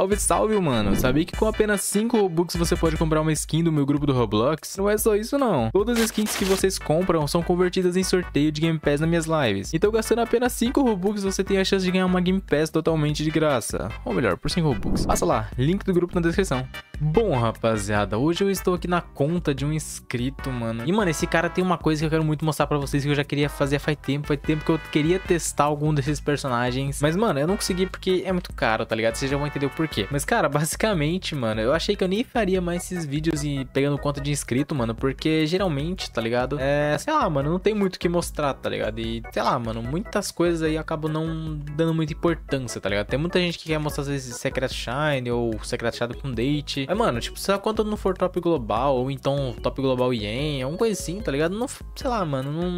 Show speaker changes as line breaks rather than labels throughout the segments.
Salve, salve, mano. Sabia que com apenas 5 Robux você pode comprar uma skin do meu grupo do Roblox? Não é só isso, não. Todas as skins que vocês compram são convertidas em sorteio de Game Pass nas minhas lives. Então, gastando apenas 5 Robux, você tem a chance de ganhar uma Game Pass totalmente de graça. Ou melhor, por 5 Robux. Passa lá, link do grupo na descrição. Bom, rapaziada, hoje eu estou aqui na conta de um inscrito, mano. E, mano, esse cara tem uma coisa que eu quero muito mostrar pra vocês que eu já queria fazer faz tempo. Faz tempo que eu queria testar algum desses personagens. Mas, mano, eu não consegui porque é muito caro, tá ligado? Vocês já vão entender o porquê. Mas, cara, basicamente, mano, eu achei que eu nem faria mais esses vídeos e pegando conta de inscrito, mano. Porque geralmente, tá ligado? É, sei lá, mano, não tem muito o que mostrar, tá ligado? E, sei lá, mano, muitas coisas aí acabam não dando muita importância, tá ligado? Tem muita gente que quer mostrar às vezes Secret Shine ou Secret Shine com date. Mas, mano, tipo, se a conta não for top global, ou então top global yen, alguma coisa assim, tá ligado? Não, sei lá, mano, não,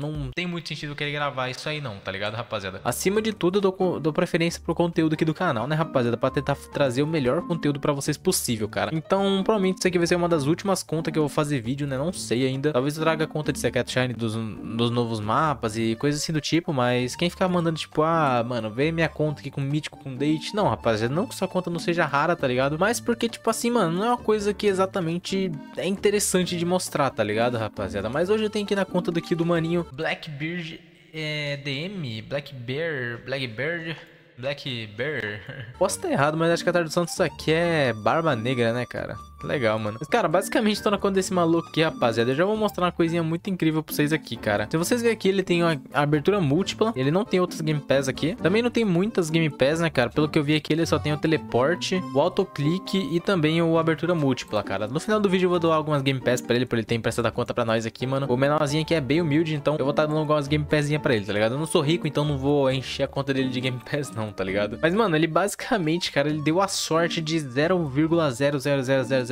não tem muito sentido querer gravar isso aí não, tá ligado, rapaziada? Acima de tudo, eu dou, dou preferência pro conteúdo aqui do canal, né, rapaziada? Pra tentar trazer o melhor conteúdo pra vocês possível, cara. Então, provavelmente isso aqui vai ser uma das últimas contas que eu vou fazer vídeo, né? Não sei ainda. Talvez eu traga conta de Secret Shine dos, dos novos mapas e coisas assim do tipo, mas quem ficar mandando, tipo, ah, mano, vê minha conta aqui com mítico, com date. Não, rapaziada, não que sua conta não seja rara, tá ligado? Mas porque, tipo assim, mano, não é uma coisa que exatamente é interessante de mostrar, tá ligado, rapaziada? Mas hoje eu tenho aqui na conta daqui do maninho Blackbeard é, DM, Black Bear, Blackbird, Black Bear. Posso estar errado, mas acho que a tradução disso aqui é Barba Negra, né, cara? Legal, mano. Mas, cara, basicamente tô na conta desse maluco aqui, rapaziada. Eu já vou mostrar uma coisinha muito incrível pra vocês aqui, cara. Se vocês verem aqui, ele tem uma abertura múltipla. Ele não tem outras Game Pass aqui. Também não tem muitas Game Pass, né, cara? Pelo que eu vi aqui, ele só tem o teleporte, o autoclique e também o abertura múltipla, cara. No final do vídeo eu vou dar algumas Game Pass pra ele, pra ele ter emprestado a conta pra nós aqui, mano. O menorzinho aqui é bem humilde, então eu vou estar tá dando algumas Game Passinha pra ele, tá ligado? Eu não sou rico, então não vou encher a conta dele de Game Pass não, tá ligado? Mas, mano, ele basicamente, cara, ele deu a sorte de 0,000000000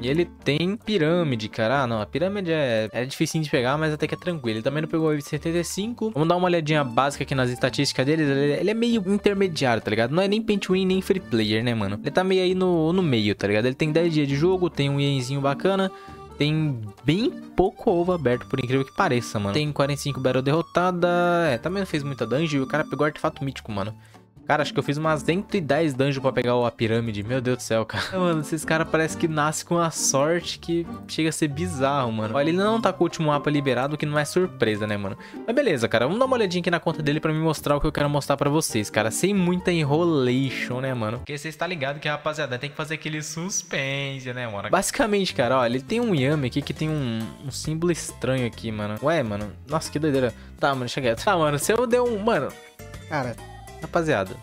e ele tem pirâmide, cara. Ah, não, a pirâmide é, é difícil de pegar, mas até que é tranquilo. Ele também não pegou o 75. Vamos dar uma olhadinha básica aqui nas estatísticas dele. Ele, ele, é meio intermediário, tá ligado? Não é nem paint win, nem free player, né, mano? Ele tá meio aí no, no meio, tá ligado? Ele tem 10 dias de jogo, tem um ienzinho bacana tem bem pouco ovo aberto, por incrível que pareça, mano. Tem 45 battle derrotada. É, também não fez muita dungeon o cara pegou artefato mítico, mano. Cara, acho que eu fiz umas 110 dungeons pra pegar a pirâmide. Meu Deus do céu, cara. Mano, esses caras parecem que nascem com a sorte que chega a ser bizarro, mano. Olha, ele não tá com o último mapa liberado, que não é surpresa, né, mano? Mas beleza, cara. Vamos dar uma olhadinha aqui na conta dele pra me mostrar o que eu quero mostrar pra vocês, cara. Sem muita enrolation, né, mano? Porque vocês tá ligado que, rapaziada, tem que fazer aquele suspense, né, mano? Basicamente, cara, ó, ele tem um Yami aqui que tem um, um símbolo estranho aqui, mano. Ué, mano. Nossa, que doideira. Tá, mano, deixa quieto. Tá, mano, se eu der um... Mano, cara... Rapaziada,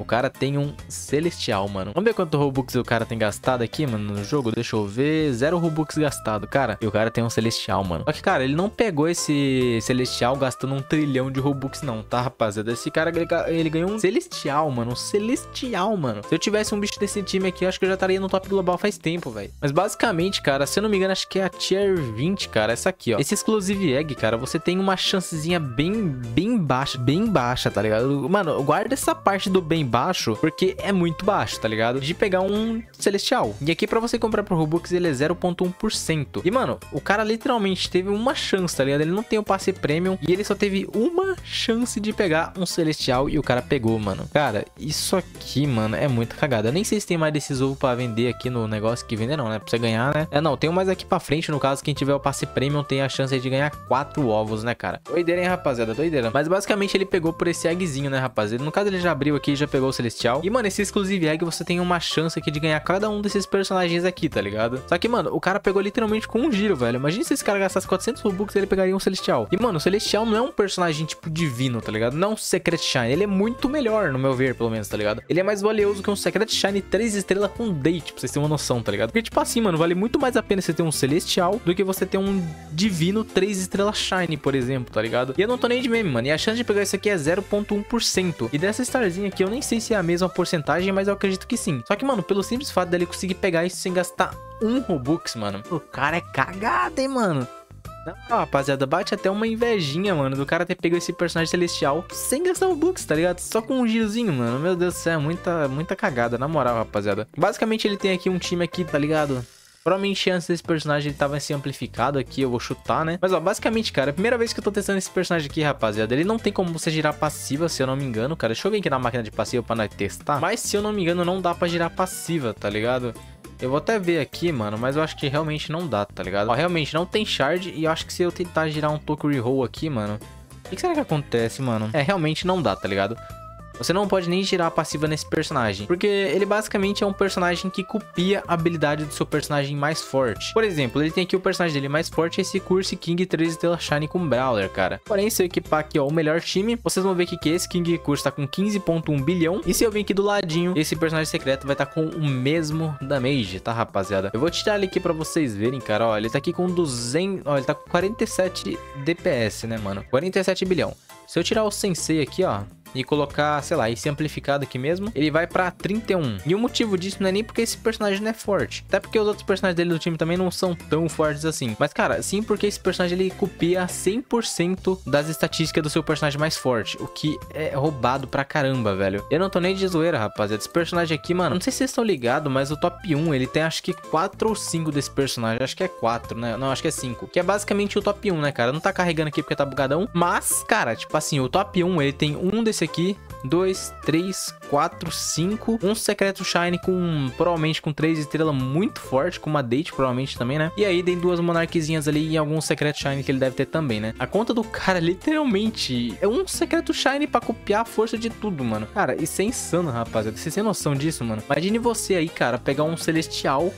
o cara tem um Celestial, mano. Vamos ver quanto Robux o cara tem gastado aqui, mano, no jogo? Deixa eu ver. Zero Robux gastado, cara. E o cara tem um Celestial, mano. Só que, cara, ele não pegou esse Celestial gastando um trilhão de Robux, não, tá, rapaziada? Esse cara, ele, ele ganhou um Celestial, mano. Um Celestial, mano. Se eu tivesse um bicho desse time aqui, eu acho que eu já estaria no top global faz tempo, velho. Mas, basicamente, cara, se eu não me engano, acho que é a Tier 20, cara. Essa aqui, ó. Esse Exclusive Egg, cara, você tem uma chancezinha bem, bem baixa, bem baixa, tá ligado? Mano, guarda essa parte do bem baixo, porque é muito baixo, tá ligado? De pegar um Celestial. E aqui pra você comprar pro Robux, ele é 0.1%. E, mano, o cara literalmente teve uma chance, tá ligado? Ele não tem o passe premium e ele só teve uma chance de pegar um Celestial e o cara pegou, mano. Cara, isso aqui, mano, é muito cagada. Eu nem sei se tem mais desses ovos pra vender aqui no negócio que vender não, né? Pra você ganhar, né? É, não, tem mais aqui pra frente, no caso, quem tiver o passe premium tem a chance de ganhar quatro ovos, né, cara? Doideira, hein, rapaziada? Doideira. Mas basicamente ele pegou por esse eggzinho, né, rapaziada? No caso ele já abriu aqui e já pegou o Celestial. E, mano, esse Exclusive Egg você tem uma chance aqui de ganhar cada um desses personagens aqui, tá ligado? Só que, mano, o cara pegou literalmente com um giro, velho. Imagina se esse cara gastasse 400 Robux ele pegaria um Celestial. E, mano, o Celestial não é um personagem, tipo, divino, tá ligado? Não um Secret Shine. Ele é muito melhor, no meu ver, pelo menos, tá ligado? Ele é mais valioso que um Secret Shine 3 estrelas com date, pra vocês terem uma noção, tá ligado? Porque, tipo assim, mano, vale muito mais a pena você ter um Celestial do que você ter um Divino 3 estrelas Shine, por exemplo, tá ligado? E eu não tô nem de meme, mano. E a chance de pegar isso aqui é 0.1%. E dessa Starzinha aqui, eu nem sei se é a mesma porcentagem, mas eu acredito que sim. Só que, mano, pelo simples fato dele conseguir pegar isso sem gastar um Robux, mano. O cara é cagado, hein, mano. Não, rapaziada, bate até uma invejinha, mano, do cara ter pego esse personagem celestial sem gastar o Books, tá ligado? Só com um girozinho, mano. Meu Deus do céu, é muita, muita cagada, na moral, rapaziada. Basicamente, ele tem aqui um time aqui, tá ligado? Provavelmente antes desse personagem ele tava assim amplificado aqui, eu vou chutar, né? Mas ó, basicamente, cara, é a primeira vez que eu tô testando esse personagem aqui, rapaziada, ele não tem como você girar passiva, se eu não me engano, cara. Deixa eu vir aqui na máquina de passiva pra nós testar. Mas se eu não me engano, não dá pra girar passiva, tá ligado? Eu vou até ver aqui, mano, mas eu acho que realmente não dá, tá ligado? Ó, realmente não tem shard e eu acho que se eu tentar girar um Toku Reroll aqui, mano... O que será que acontece, mano? É, realmente não dá, tá ligado? Você não pode nem girar a passiva nesse personagem, porque ele basicamente é um personagem que copia a habilidade do seu personagem mais forte. Por exemplo, ele tem aqui o personagem dele mais forte, esse Curse King 3 Estrela Shine com Brawler, cara. Porém, se eu equipar aqui, ó, o melhor time, vocês vão ver que, que esse King Curse tá com 15.1 bilhão, e se eu vir aqui do ladinho, esse personagem secreto vai estar tá com o mesmo damage, tá, rapaziada? Eu vou tirar ele aqui pra vocês verem, cara, ó, ele tá aqui com 200, ó, ele tá com 47 DPS, né, mano? 47 bilhão. Se eu tirar o Sensei aqui, ó, e colocar, sei lá, esse amplificado aqui mesmo, ele vai pra 31. E o motivo disso não é nem porque esse personagem não é forte, até porque os outros personagens dele do time também não são tão fortes assim. Mas, cara, sim porque esse personagem ele copia 100% das estatísticas do seu personagem mais forte, o que é roubado pra caramba, velho. Eu não tô nem de zoeira, rapaziada. Esse personagem aqui, mano, não sei se vocês estão ligados, mas o top 1, ele tem acho que 4 ou 5 desse personagem. Acho que é 4, né? Não, acho que é 5. Que é basicamente o top 1, né, cara? Não tá carregando aqui porque tá bugadão. Mas, cara, tipo assim, o top 1, ele tem um desse esse aqui, 2, 3, 4, 5. Um secreto shine com, provavelmente com 3 estrelas muito forte, com uma date provavelmente também, né? E aí tem duas monarquezinhas ali e algum secreto shine que ele deve ter também, né? A conta do cara literalmente é um secreto shine pra copiar a força de tudo, mano. Cara, isso é insano, rapaziada. Você tem noção disso, mano? Imagine você aí, cara, pegar um celestial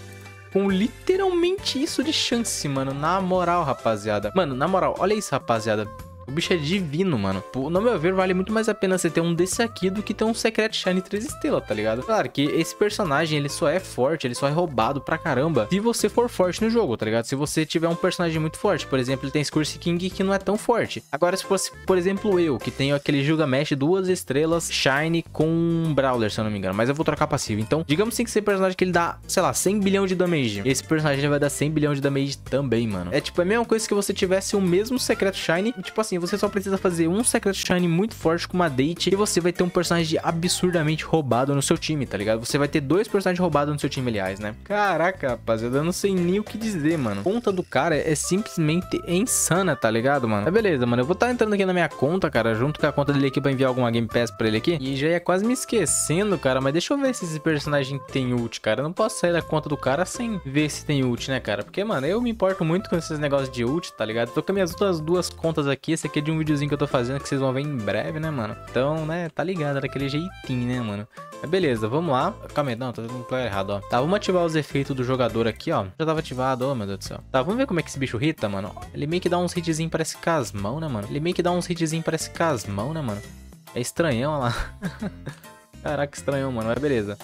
com literalmente isso de chance, mano. Na moral, rapaziada. Mano, na moral, olha isso, rapaziada. O bicho é divino, mano. No meu ver, vale muito mais a pena você ter um desse aqui do que ter um Secret Shine 3 estrelas, tá ligado? Claro que esse personagem, ele só é forte, ele só é roubado pra caramba se você for forte no jogo, tá ligado? Se você tiver um personagem muito forte. Por exemplo, ele tem Scourge King que não é tão forte. Agora, se fosse, por exemplo, eu, que tenho aquele Gilgamesh duas estrelas Shine com Brawler, se eu não me engano. Mas eu vou trocar passivo. Então, digamos assim que esse personagem que ele dá, sei lá, 100 bilhão de damage. Esse personagem vai dar 100 bilhão de damage também, mano. É tipo, é a mesma coisa que você tivesse o mesmo secreto Shine. tipo assim, você só precisa fazer um Secret Shine muito forte com uma date e você vai ter um personagem absurdamente roubado no seu time, tá ligado? Você vai ter dois personagens roubados no seu time, aliás, né? Caraca, rapaziada, eu não sei nem o que dizer, mano. A conta do cara é simplesmente insana, tá ligado, mano? Mas beleza, mano, eu vou estar tá entrando aqui na minha conta, cara, junto com a conta dele aqui pra enviar alguma Game Pass pra ele aqui. E já ia quase me esquecendo, cara, mas deixa eu ver se esse personagem tem ult, cara. Eu não posso sair da conta do cara sem ver se tem ult, né, cara? Porque, mano, eu me importo muito com esses negócios de ult, tá ligado? Tô com minhas outras duas contas aqui, esse aqui é de um videozinho que eu tô fazendo que vocês vão ver em breve, né, mano? Então, né, tá ligado, daquele jeitinho, né, mano? Mas beleza, vamos lá. Calma aí, não, tô no player errado, ó. Tá, vamos ativar os efeitos do jogador aqui, ó. Já tava ativado, ó, meu Deus do céu. Tá, vamos ver como é que esse bicho hita, mano. Ele meio que dá uns hitzinhos, parece casmão, né, mano? Ele meio que dá uns hitzinhos, parece casmão, né, mano? É estranhão, ó lá. Caraca, estranhão, mano, mas beleza.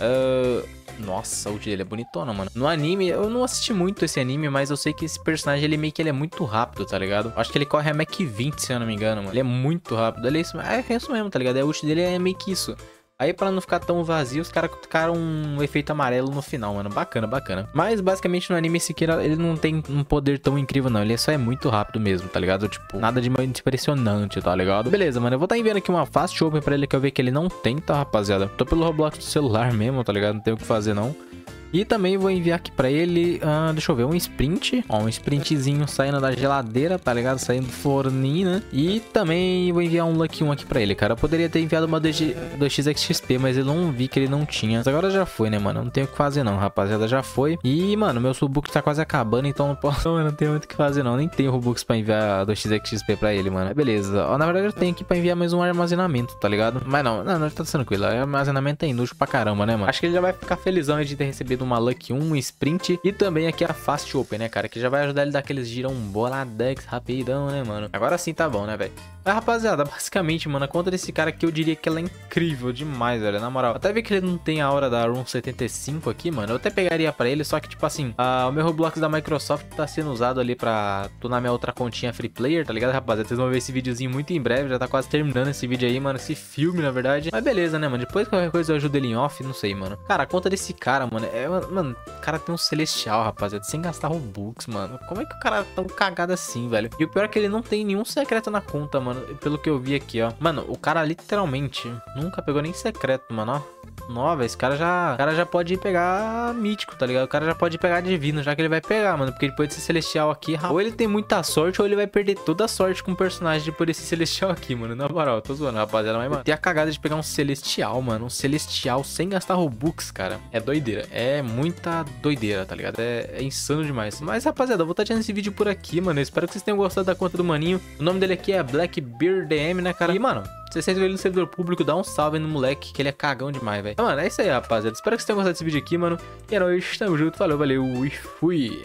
Uh, nossa, ult dele é bonitona, mano. No anime, eu não assisti muito esse anime, mas eu sei que esse personagem, ele meio que ele é muito rápido, tá ligado? Acho que ele corre a Mac 20, se eu não me engano, mano. Ele é muito rápido. Ele é isso, é isso mesmo, tá ligado? A ult dele é meio que isso. Aí para não ficar tão vazio, os caras colocaram um efeito amarelo no final, mano. Bacana, bacana. Mas basicamente no anime Siqueira, ele não tem um poder tão incrível não. Ele só é muito rápido mesmo, tá ligado? Tipo, nada de muito impressionante, tá ligado? Beleza, mano. Eu vou estar tá enviando aqui uma fast open pra ele que eu ver que ele não tem, tá, rapaziada? Tô pelo Roblox do celular mesmo, tá ligado? Não tem o que fazer não. E também vou enviar aqui pra ele, uh, deixa eu ver, um sprint. Ó, um sprintzinho saindo da geladeira, tá ligado? Saindo do forninho, né? E também vou enviar um Lucky 1 aqui pra ele, cara. Eu poderia ter enviado uma 2xXP, mas eu não vi que ele não tinha. Mas agora já foi, né, mano? Não tenho o que fazer não, rapaziada. Já foi. E, mano, meu Subbook tá quase acabando, então não posso... Mano, não tenho muito o que fazer não. Nem tenho Robux pra enviar 2xXP pra ele, mano. Beleza. Ó, na verdade eu tenho aqui pra enviar mais um armazenamento, tá ligado? Mas não, não, não tá tranquilo. O armazenamento é inútil pra caramba, né, mano? Acho que ele já vai ficar felizão de ter recebido recebido uma Luck 1, um Sprint e também aqui a Fast Open, né, cara? Que já vai ajudar ele a dar aqueles girão boladex rapidão, né, mano? Agora sim tá bom, né, velho? Mas, rapaziada, basicamente, mano, a conta desse cara aqui eu diria que ela é incrível demais, velho. Na moral. Até ver que ele não tem a aura da Room 75 aqui, mano. Eu até pegaria pra ele, só que, tipo assim, uh, o meu Roblox da Microsoft tá sendo usado ali pra tornar minha outra continha free player, tá ligado, rapaziada? Vocês vão ver esse videozinho muito em breve. Já tá quase terminando esse vídeo aí, mano. Esse filme, na verdade. Mas beleza, né, mano? Depois qualquer coisa eu ajudo ele em off, não sei, mano. Cara, a conta desse cara, mano, é. Mano, o cara tem um celestial, rapaziada, sem gastar Robux, mano. Como é que o cara é tão cagado assim, velho? E o pior é que ele não tem nenhum secreto na conta, mano. Pelo que eu vi aqui, ó. Mano, o cara literalmente nunca pegou nem secreto, mano, ó. Nova, esse cara já, cara já pode pegar mítico, tá ligado? O cara já pode pegar divino, já que ele vai pegar, mano. Porque depois desse celestial aqui, ou ele tem muita sorte, ou ele vai perder toda a sorte com o personagem depois desse celestial aqui, mano. Na moral, tô zoando, rapaziada. Mas, mano, tem a cagada de pegar um celestial, mano. Um celestial sem gastar Robux, cara. É doideira. É muita doideira, tá ligado? É, é insano demais. Mas, rapaziada, eu vou estar tirando esse vídeo por aqui, mano. Eu espero que vocês tenham gostado da conta do maninho. O nome dele aqui é Blackbeard DM, né, cara? E, mano, vocês verem no servidor público, dá um salve no moleque, que ele é cagão demais, velho. Mano, é isso aí, rapaziada. Espero que vocês tenham gostado desse vídeo aqui, mano. E é nóis, tamo junto, valeu, valeu e fui.